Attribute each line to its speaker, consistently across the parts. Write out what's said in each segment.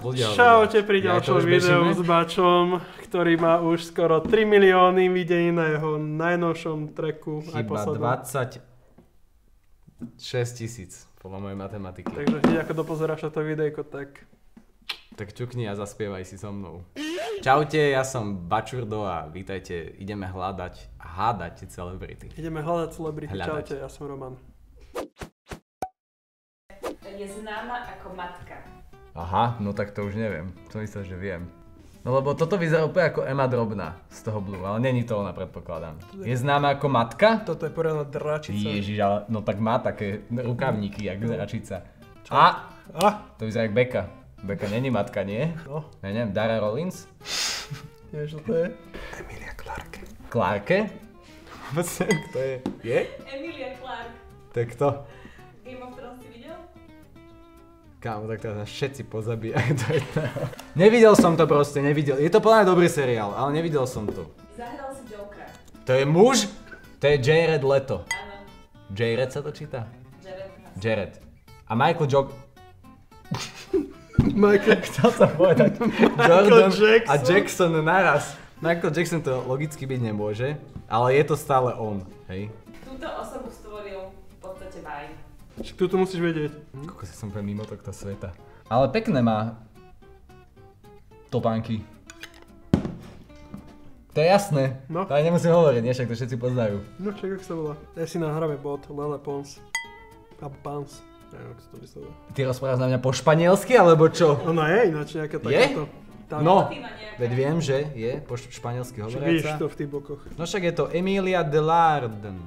Speaker 1: Ľudia
Speaker 2: Čaute pri ďalšom videu s Bačom, ktorý má už skoro 3 milióny videní na jeho najnovšom tracku. aj
Speaker 1: Chyba
Speaker 2: poslednom.
Speaker 1: 26 tisíc, podľa mojej matematiky.
Speaker 2: Takže hneď ako dopozeráš na to videjko, tak
Speaker 1: Tak čukni a zaspievaj si so mnou. Čaute, ja som Bačurdo a vítajte, ideme hľadať a hádať celebrity.
Speaker 2: ideme hľadať celebrity.
Speaker 1: Hľadať.
Speaker 2: Čaute, ja som Roman.
Speaker 3: je známa ako matka.
Speaker 4: Aha, no tak to už neviem. Som myslel, že viem. No lebo toto vyzerá úplne ako Emma Drobná z toho Blue, ale není to ona, predpokladám. Je známa ako matka?
Speaker 2: Toto je poriadna dračica.
Speaker 4: Ježiš, ale no tak má také rukavníky, jak dračica. A,
Speaker 2: A,
Speaker 4: to vyzerá jak Beka. Beka není matka, nie?
Speaker 2: no,
Speaker 4: Ja neviem, Dara Rollins?
Speaker 2: nevieš, čo to je?
Speaker 4: Clarke?
Speaker 1: Vlastne, kto je? Je?
Speaker 3: Emilia Clarke.
Speaker 1: To je kto?
Speaker 3: Game of Thrones?
Speaker 1: Kámo, tak teraz nás všetci pozabíjajú do jedného. Nevidel som to proste, nevidel. Je to plne dobrý seriál, ale nevidel som to.
Speaker 3: Zahral si Jokera.
Speaker 1: To je muž? To je Jared Leto.
Speaker 3: Áno.
Speaker 1: Jared sa to číta?
Speaker 3: Jared.
Speaker 1: Jared. A Michael Jog...
Speaker 2: Michael,
Speaker 1: Chcel som povedať. Jordan
Speaker 2: Jackson.
Speaker 1: a Jackson naraz. Michael Jackson to logicky byť nemôže, ale je to stále on, hej?
Speaker 3: Túto osobu stvoril v podstate Vaj.
Speaker 2: Však tu to musíš vedieť.
Speaker 1: Koľko si som úplne mimo tohto sveta.
Speaker 4: Ale pekné má topánky. To je jasné.
Speaker 2: No.
Speaker 4: To aj nemusím hovoriť, nie? Však to všetci poznajú.
Speaker 2: No však, ako sa volá? Ja si nahráme bot, Lele Pons. A Pans. Neviem, ako sa to vyslovuje.
Speaker 1: Ty rozprávaš na mňa po španielsky, alebo čo?
Speaker 2: Ona je ináč nejaká takáto. Tak,
Speaker 1: No, veď viem, že je po španielsky hovoriaca.
Speaker 2: to v tých bokoch.
Speaker 1: No však je to Emilia Delarden.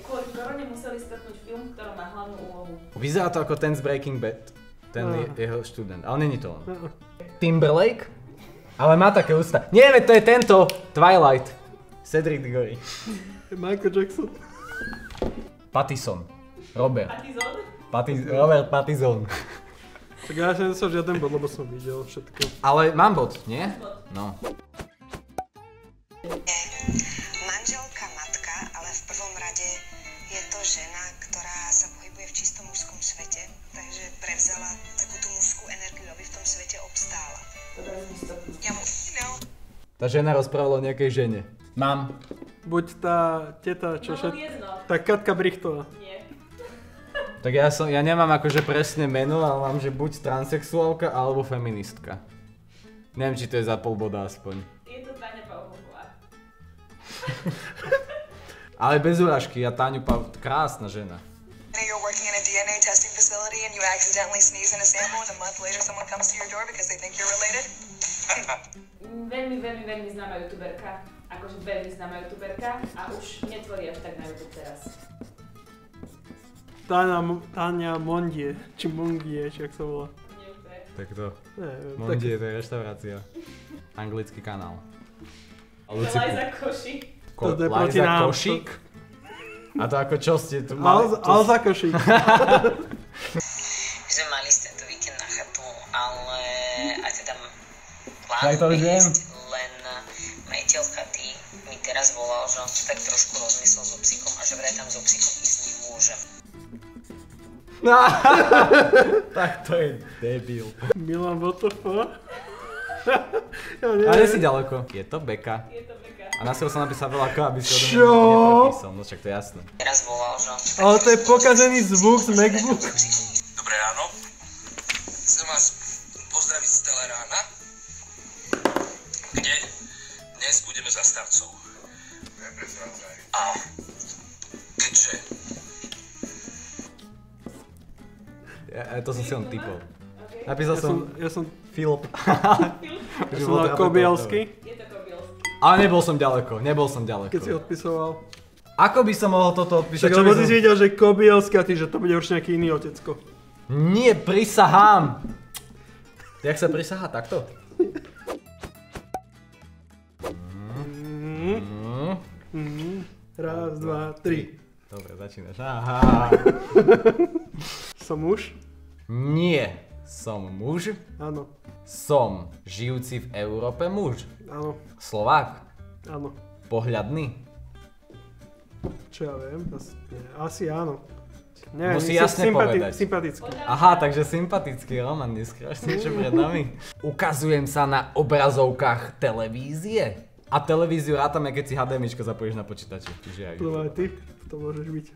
Speaker 3: Kvôli korone museli stretnúť film, ktorom má hlavnú úlohu.
Speaker 1: Vyzerá to ako ten z Breaking Bad. Ten je jeho študent, ale není to on. Timberlake? Ale má také ústa. Nie, veď to je tento, Twilight. Cedric Diggory.
Speaker 2: Michael Jackson.
Speaker 4: Pattison. Robert.
Speaker 1: Pati- Robert Pattinson.
Speaker 2: Tak ja som nedostal žiaden bod, lebo som videl všetko.
Speaker 1: Ale mám bod, nie? No.
Speaker 5: Manželka, matka, ale v prvom rade je to žena, mužskom svete, takže prevzala takú tú mužskú energiu, aby v tom svete obstála. Ja mu, no,
Speaker 1: Tá žena rozprávala o nejakej žene.
Speaker 4: Mám.
Speaker 2: Buď tá teta, čo
Speaker 3: No,
Speaker 2: všet... Tá Katka Brichtová.
Speaker 3: Nie.
Speaker 1: Tak ja som, ja nemám akože presne meno, ale mám, že buď transexuálka alebo feministka. Neviem, či to je za pol boda aspoň.
Speaker 3: Je to Táňa Pauhová.
Speaker 1: Ale bez urážky, ja Táňu Pav... Krásna žena.
Speaker 5: You accidentally sneeze in a sample and a month later someone comes to your door because they think you're related?
Speaker 3: Veľmi, veľmi, veľmi známa youtuberka. Akože veľmi známa youtuberka a už netvorí až tak na YouTube teraz.
Speaker 2: Táňa, M- Táňa Mondie, či Mongie, či jak sa volá.
Speaker 1: Tak to,
Speaker 2: tak...
Speaker 1: Mondie, to je reštaurácia. Anglický kanál. A
Speaker 3: Eliza Košík.
Speaker 1: Ko-
Speaker 2: To je proti.
Speaker 1: Košík? A to ako čo ste tu
Speaker 2: Alza,
Speaker 1: mali? To-
Speaker 2: Alza Košík.
Speaker 4: Tak to už viem.
Speaker 5: len majiteľ chaty mi teraz volal, že on tak trošku rozmyslel so psíkom a že vraj tam so psíkom ísť nemôže.
Speaker 1: tak to je debil.
Speaker 2: Milan WTF. ja
Speaker 1: Ale si ďaleko. Je to Beka.
Speaker 3: Je to Beka.
Speaker 1: A na som napísal veľa K, aby si
Speaker 2: Čo?
Speaker 1: nepropísal. No však to je jasné.
Speaker 5: Teraz volal, že
Speaker 2: Ale to je pokazený zvuk z MacBook.
Speaker 6: Dobré ráno. Chcem vás dnes budeme za starcov. A keďže
Speaker 1: Ja, ja to som si len typol. Napísal
Speaker 2: Ja
Speaker 1: som
Speaker 2: som, ja som,
Speaker 1: Filip.
Speaker 2: ja som dal Kobielsky.
Speaker 1: Ale nebol som ďaleko, nebol som ďaleko.
Speaker 2: keď si odpisoval.
Speaker 1: Ako by som mohol toto odpísať? Čo
Speaker 2: lebo
Speaker 1: by
Speaker 2: ty
Speaker 1: som...
Speaker 2: si videl, že Kobielsky a ty, že to bude určite nejaký iný otecko.
Speaker 1: Nie, prisahám! Jak sa prisahá takto?
Speaker 2: Mhm. Raz, dva, tri.
Speaker 1: Dobre, začínaš. Aha.
Speaker 2: Som muž?
Speaker 1: Nie, som muž.
Speaker 2: Áno,
Speaker 1: Som žijúci v Európe muž.
Speaker 2: áno,
Speaker 1: Slovák.
Speaker 2: áno.
Speaker 1: Pohľadný.
Speaker 2: Čo ja viem, asi, nie, asi áno. Nie,
Speaker 1: Musí jasne
Speaker 2: sympati-
Speaker 1: povedať.
Speaker 2: Sympatický.
Speaker 1: Aha, takže sympatický Roman, dneska až niečo pred nami. Ukazujem sa na obrazovkách televízie. A televíziu rátame, keď si HDMIčko zapojíš na počítači. Čiže aj
Speaker 2: To aj ty, to môžeš byť.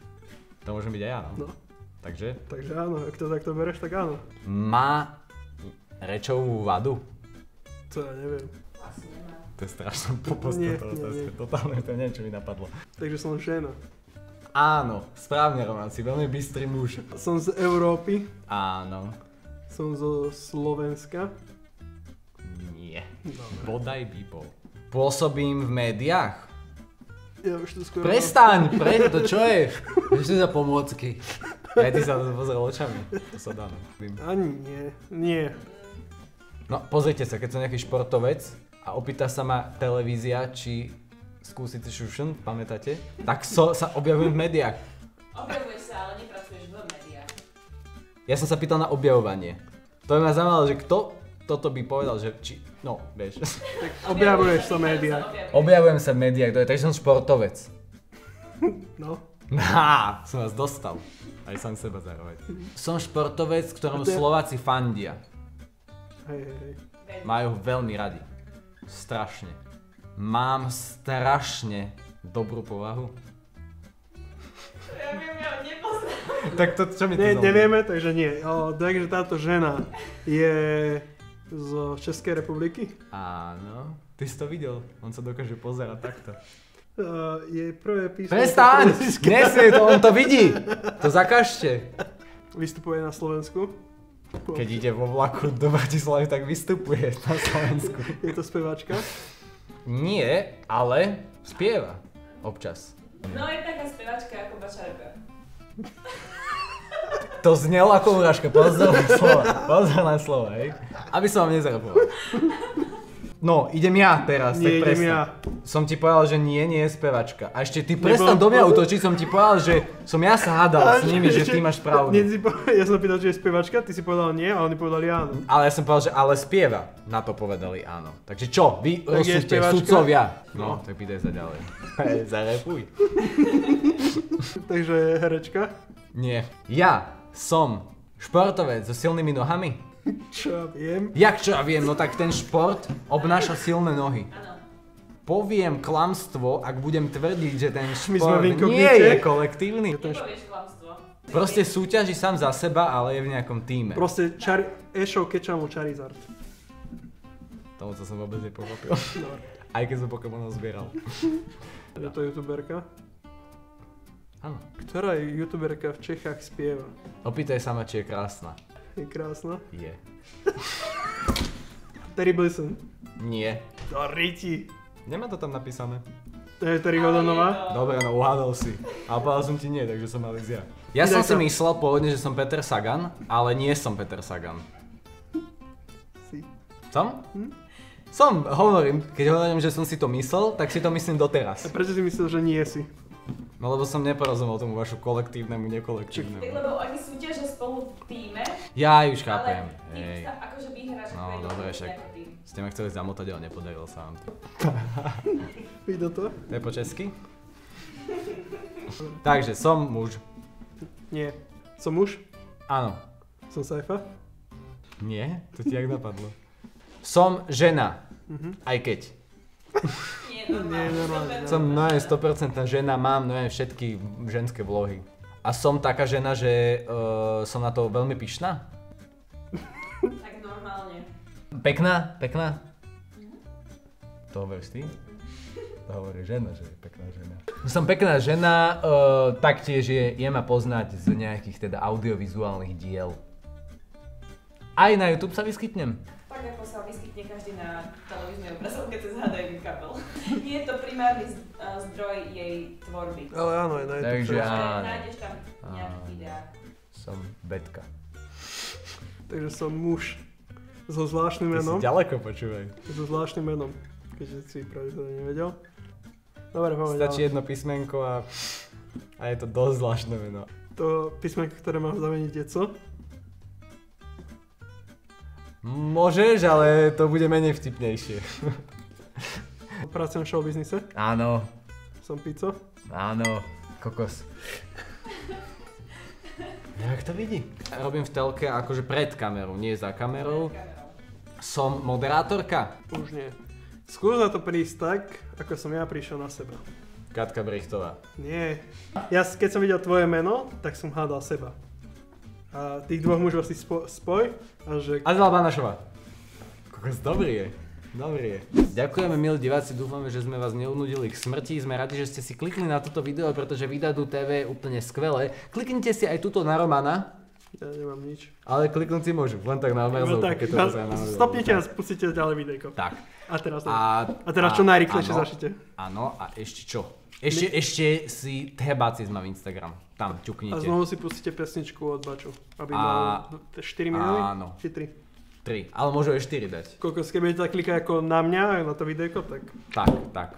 Speaker 1: To môžem byť aj ja, no.
Speaker 2: No.
Speaker 1: Takže
Speaker 2: Takže áno, ak to takto bereš, tak áno.
Speaker 1: má rečovú vadu.
Speaker 2: To ja neviem.
Speaker 3: Asi nemá.
Speaker 1: To je strašná poposta
Speaker 2: Nie,
Speaker 1: to
Speaker 2: nie,
Speaker 1: otázka.
Speaker 2: nie.
Speaker 1: Totálne to neviem, čo mi napadlo.
Speaker 2: Takže som žena.
Speaker 1: Áno, správne Roman, si veľmi bystrý muž.
Speaker 2: Som z Európy,
Speaker 1: Áno.
Speaker 2: som zo Slovenska.
Speaker 1: Nie.
Speaker 2: Dobre.
Speaker 1: Bodaj by bol. Pôsobím v médiách.
Speaker 2: Ja už to skoro...
Speaker 1: Prestaň, pre, to čo je? Ešte za pomôcky. Aj ty sa to pozrel očami. To sa dá, no.
Speaker 2: Ani nie, nie.
Speaker 1: No, pozrite sa, keď som nejaký športovec a opýta sa ma televízia, či skúsite šušun, pamätáte? Tak so, sa objavujem v médiách.
Speaker 3: Objavuješ sa, ale nepracuješ v médiách.
Speaker 1: Ja som sa pýtal na objavovanie. To by ma zaujímalo, že kto toto by povedal, že či... No, vieš.
Speaker 2: Tak objavuješ sa v médiách.
Speaker 1: Objavujem sa v médiách, to je, takže som športovec.
Speaker 2: No.
Speaker 1: Á, som vás dostal. Aj sám seba zároveň. Som športovec, ktorom
Speaker 2: je-
Speaker 1: Slováci fandia.
Speaker 2: Hej, hej, hej.
Speaker 1: Majú ho veľmi radi. Strašne. Mám strašne dobrú povahu.
Speaker 3: Ja viem, ja nepoznám.
Speaker 1: Tak to, čo mi to
Speaker 2: Ne, nevieme, takže nie. O, takže táto žena je z Českej republiky.
Speaker 1: Áno. Ty si to videl, on sa dokáže pozerať takto.
Speaker 2: Uh, jej prvé písmo...
Speaker 1: Prestaň! Nesmie to, on to vidí! To zakažte.
Speaker 2: Vystupuje na Slovensku.
Speaker 1: Keď ide vo vlaku do Bratislavy, tak vystupuje na Slovensku.
Speaker 2: Je to speváčka.
Speaker 1: Nie, ale spieva. Občas.
Speaker 3: No je taká spevačka ako Bačarka.
Speaker 1: To znelo ako urážka, pozor na slova, pozor na slova, hej. Aby som vám nezaraboval. No, idem ja teraz,
Speaker 2: Nie,
Speaker 1: tak presne.
Speaker 2: ja.
Speaker 1: Som ti povedal, že nie, nie je spevačka. A ešte ty prestan do mňa utočiť, som ti povedal, že som ja sa hádal s nimi, že ty máš
Speaker 2: Nie,
Speaker 1: pravdu.
Speaker 2: si po- ja som pýtal, že je spevačka, ty si povedal nie a oni povedali áno.
Speaker 1: Ale ja som povedal, že ale spieva. Na to povedali áno. Takže čo, vy
Speaker 2: Tak
Speaker 1: rozsúďte, sudcovia. No, tak pýtaj sa ďalej. Zarepuj.
Speaker 2: Takže herečka.
Speaker 1: Nie. Ja som športovec so silnými nohami.
Speaker 2: Čo ja viem.
Speaker 1: Jak čo ja viem, no tak ten šport obnáša silné nohy. Poviem klamstvo, ak budem tvrdiť, že ten
Speaker 2: My sme
Speaker 1: šport nie je kolektívny.
Speaker 3: Nepovieš klamstvo.
Speaker 1: Proste súťaží sám za seba, ale je v nejakom týme.
Speaker 2: Proste čar... Ešo Kečamu Charizard.
Speaker 1: Tomu to som vôbec nepochopil. Aj keď som Pokémonov zbieral.
Speaker 2: Je to youtuberka.
Speaker 1: Áno.
Speaker 2: Ktorá youtuberka v Čechách spieva?
Speaker 1: Opýtaj sa ma, či je krásna.
Speaker 2: Je krásna.
Speaker 1: Je.
Speaker 2: Terry Blison.
Speaker 1: Nie.
Speaker 2: To riti.
Speaker 1: Nemá to tam napísané.
Speaker 2: To je Terry
Speaker 3: to-
Speaker 1: Dobre, no uhádol si. A povedal som ti nie, takže som mal ja. Ja som si myslel pôvodne, že som Peter Sagan, ale nie som Peter Sagan.
Speaker 2: Si.
Speaker 1: Som?
Speaker 2: Hm?
Speaker 1: Som, hovorím, keď hovorím, že som si to myslel, tak si to myslím doteraz.
Speaker 2: A prečo si myslel, že nie si?
Speaker 1: No lebo som neporozumel tomu vašu kolektívnemu, nekolektívnemu.
Speaker 3: lebo oni súťažia spolu v týme,
Speaker 1: Ja už chápem.
Speaker 3: ale ty
Speaker 1: Hej.
Speaker 3: sa akože vyhráš
Speaker 1: No, dobre, však.
Speaker 3: tým.
Speaker 1: Ste ma chceli zamotať, ale nepodarilo sa vám to.
Speaker 2: Videl to?
Speaker 1: To je po česky? Takže som muž.
Speaker 2: Nie. Som muž?
Speaker 1: Áno.
Speaker 2: Som Saifa?
Speaker 1: Nie? To ti jak napadlo? Som žena.
Speaker 2: Mhm.
Speaker 1: Aj keď.
Speaker 3: Nie,
Speaker 2: Nie,
Speaker 3: normálne.
Speaker 2: normálne.
Speaker 1: Som no, 100% žena, mám no, všetky ženské vlohy. A som taká žena, že uh, som na to veľmi pyšná?
Speaker 3: Tak normálne.
Speaker 1: Pekná? Pekná? To hovoríš ty? To hovorí žena, že je pekná žena. Som pekná žena, uh, taktiež je, je ma poznať z nejakých teda audiovizuálnych diel. Aj na YouTube sa vyskytnem.
Speaker 3: Tak ako sa vyskytne každý na televíznej obrazovke cez HDMI kabel. Nie je to primárny a, zdroj jej tvorby.
Speaker 2: Ale áno, je na YouTube.
Speaker 1: Takže.
Speaker 3: Nájdeš tam nejaký
Speaker 1: Áno.
Speaker 3: videá.
Speaker 1: Som Betka.
Speaker 2: Takže som muž. So zvláštnym
Speaker 1: Ty
Speaker 2: menom.
Speaker 1: si ďaleko počúvaj.
Speaker 2: So zvláštnym menom. Keďže si pravdepodobne nevedel. Dobre, poďme
Speaker 1: Stačí
Speaker 2: ďalej.
Speaker 1: jedno písmenko a, a je to dosť zvláštne meno.
Speaker 2: To písmenko, ktoré mám zameniť je co?
Speaker 1: Môžeš, ale to bude menej vtipnejšie.
Speaker 2: Pracujem v showbiznise.
Speaker 1: Áno,
Speaker 2: Som Pico.
Speaker 1: áno, kokos. Jak to vidí? Robím v telke akože pred kamerou, nie za kamerou. Som moderátorka.
Speaker 2: Už nie. Skús na to prísť tak, ako som ja prišiel na seba.
Speaker 1: Katka Brichtová.
Speaker 2: Nie. Ja keď som videl tvoje meno, tak som hádal seba. A tých dvoch mužov si spo, spoj a že...
Speaker 1: Adela Banašová. Kokos, dobrý je. Dobrý je. Ďakujeme milí diváci, dúfame, že sme vás neunudili k smrti. Sme radi, že ste si klikli na toto video, pretože Vydadu TV je úplne skvelé. Kliknite si aj túto na Romana,
Speaker 2: Ja nemám nič.
Speaker 1: ale kliknúť si môžu, len tak na obrazovku, keď to pozrie na
Speaker 2: stopnite a spustite ďalej videjko.
Speaker 1: Tak.
Speaker 2: A teraz,
Speaker 1: A,
Speaker 2: a teraz čo najrýchlejšie
Speaker 1: áno,
Speaker 2: začnite.
Speaker 1: Áno, a ešte čo? Ešte, ešte si Thebáci mám Instagram. Tam,
Speaker 2: A
Speaker 1: ťuknite.
Speaker 2: znovu si pustíte pesničku od Baču, aby
Speaker 1: A-
Speaker 2: mal 4 milióny?
Speaker 1: áno.
Speaker 2: Či 3?
Speaker 1: 3, ale môžu aj 4 dať.
Speaker 2: Koľko, keď budete klikať ako na mňa, na to videjko, tak
Speaker 1: Tak, tak.